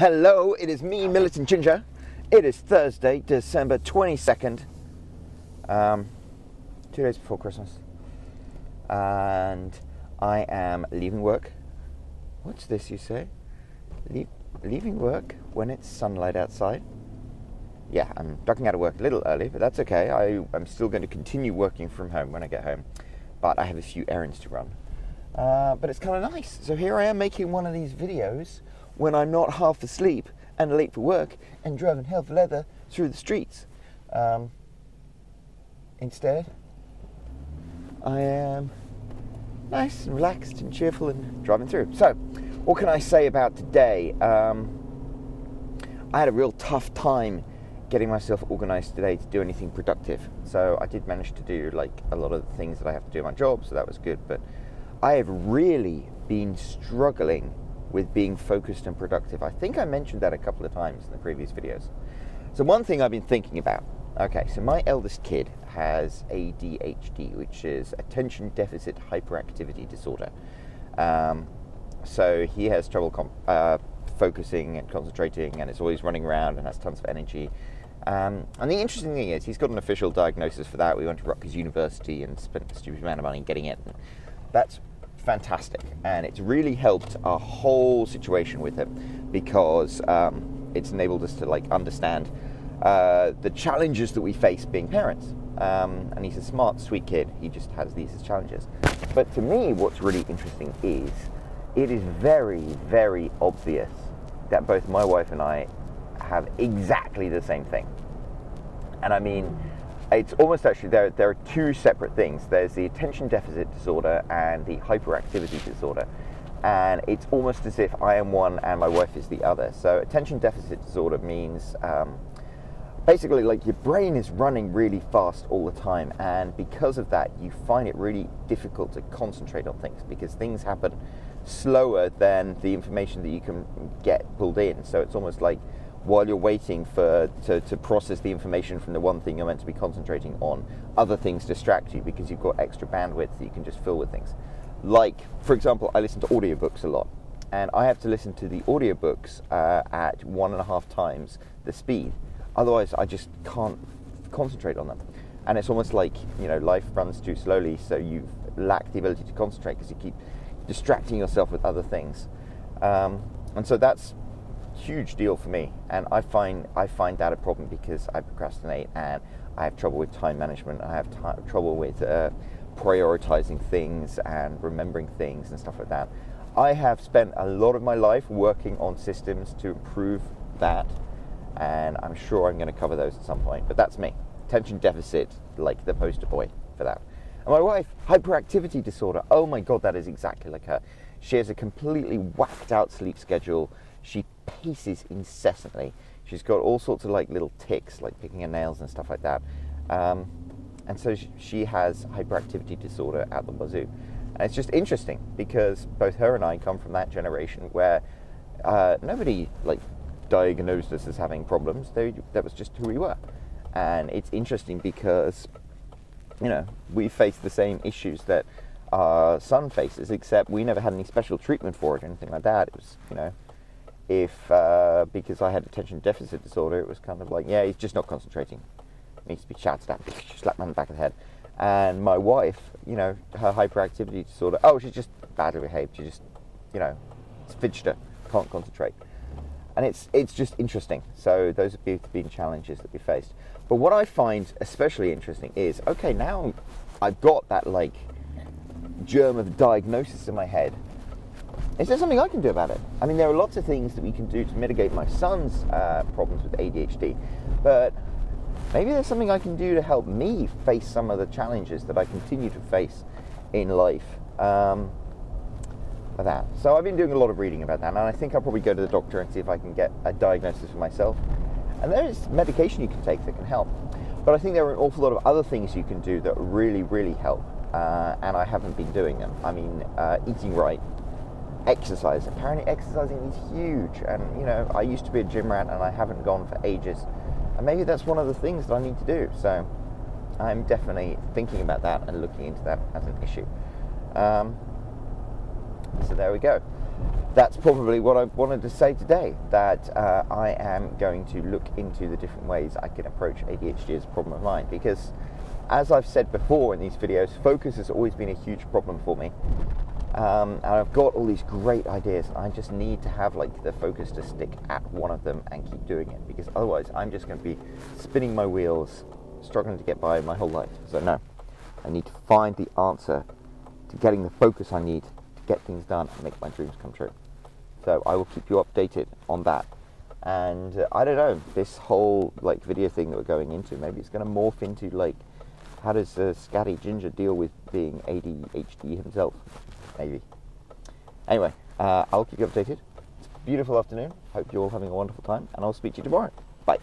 Hello, it is me, Militant Ginger. It is Thursday, December 22nd, um, two days before Christmas. And I am leaving work. What's this, you say? Le- leaving work when it's sunlight outside? Yeah, I'm ducking out of work a little early, but that's okay. I, I'm still going to continue working from home when I get home. But I have a few errands to run. Uh, but it's kind of nice. So here I am making one of these videos when I'm not half asleep and late for work and driving hell for leather through the streets. Um, instead, I am nice and relaxed and cheerful and driving through. So, what can I say about today? Um, I had a real tough time getting myself organized today to do anything productive. So I did manage to do like a lot of the things that I have to do in my job, so that was good. But I have really been struggling with being focused and productive. I think I mentioned that a couple of times in the previous videos. So one thing I've been thinking about. Okay, so my eldest kid has ADHD, which is attention deficit hyperactivity disorder. Um, so he has trouble com- uh, focusing and concentrating, and is always running around and has tons of energy. Um, and the interesting thing is, he's got an official diagnosis for that. We went to Rutgers University and spent a stupid amount of money getting it. That's fantastic, and it's really helped our whole situation with him because um, it's enabled us to like understand uh, the challenges that we face being parents. Um, and he's a smart, sweet kid. He just has these challenges. But to me, what's really interesting is it is very, very obvious that both my wife and I have exactly the same thing. And I mean, it's almost actually there, there are two separate things there's the attention deficit disorder and the hyperactivity disorder. And it's almost as if I am one and my wife is the other. So, attention deficit disorder means um, basically like your brain is running really fast all the time. And because of that, you find it really difficult to concentrate on things because things happen slower than the information that you can get pulled in. So, it's almost like while you're waiting for to, to process the information from the one thing you're meant to be concentrating on, other things distract you because you've got extra bandwidth that you can just fill with things. Like, for example, I listen to audiobooks a lot, and I have to listen to the audiobooks uh, at one and a half times the speed. Otherwise, I just can't concentrate on them. And it's almost like you know life runs too slowly, so you lack the ability to concentrate because you keep distracting yourself with other things. Um, and so that's huge deal for me, and I find I find that a problem because I procrastinate and I have trouble with time management. I have t- trouble with uh, prioritizing things and remembering things and stuff like that. I have spent a lot of my life working on systems to improve that, and I'm sure I'm going to cover those at some point. But that's me. Attention deficit, like the poster boy for that. And my wife, hyperactivity disorder. Oh my god, that is exactly like her. She has a completely whacked out sleep schedule. She paces incessantly. She's got all sorts of like little ticks, like picking her nails and stuff like that. Um, and so she has hyperactivity disorder at the wazoo. And it's just interesting because both her and I come from that generation where uh, nobody like diagnosed us as having problems. They, that was just who we were. And it's interesting because, you know, we face the same issues that our son faces, except we never had any special treatment for it or anything like that. It was, you know, if uh, because I had attention deficit disorder, it was kind of like, yeah, he's just not concentrating. Needs to be shouted at, slapped on the back of the head. And my wife, you know, her hyperactivity disorder, oh, she's just badly behaved. She just, you know, it's fidgeter, can't concentrate. And it's it's just interesting. So those have been challenges that we faced. But what I find especially interesting is, okay, now I've got that like germ of diagnosis in my head is there something I can do about it? I mean, there are lots of things that we can do to mitigate my son's uh, problems with ADHD, but maybe there's something I can do to help me face some of the challenges that I continue to face in life. Um, that. So I've been doing a lot of reading about that, and I think I'll probably go to the doctor and see if I can get a diagnosis for myself. And there is medication you can take that can help. But I think there are an awful lot of other things you can do that really, really help. Uh, and I haven't been doing them. I mean, uh, eating right, exercise. Apparently, exercising is huge, and you know, I used to be a gym rat, and I haven't gone for ages, and maybe that's one of the things that I need to do. So, I'm definitely thinking about that and looking into that as an issue. Um, so there we go. that's probably what I wanted to say today. That uh, I am going to look into the different ways I can approach ADHD as a problem of mine because, as I've said before in these videos, focus has always been a huge problem for me. Um, and I've got all these great ideas, I just need to have like the focus to stick at one of them and keep doing it because otherwise I'm just going to be spinning my wheels, struggling to get by my whole life. So no, I need to find the answer to getting the focus I need to get things done and make my dreams come true. So I will keep you updated on that. And uh, I don't know this whole like video thing that we're going into. Maybe it's going to morph into like how does uh, Scatty Ginger deal with being ADHD himself? maybe. Anyway, uh, I'll keep you updated. It's a beautiful afternoon. Hope you're all having a wonderful time, and I'll speak to you tomorrow. Bye.